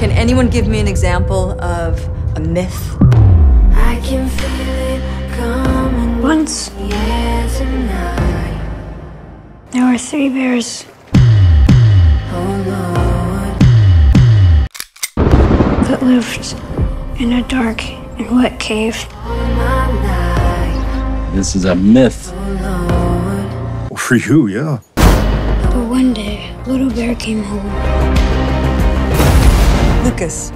Can anyone give me an example of a myth? I can feel it coming. Once Yeah, tonight. there were three bears Oh Lord. that lived in a dark and wet cave. This is a myth. Oh Lord. For you, yeah. One day, little bear came home. Lucas,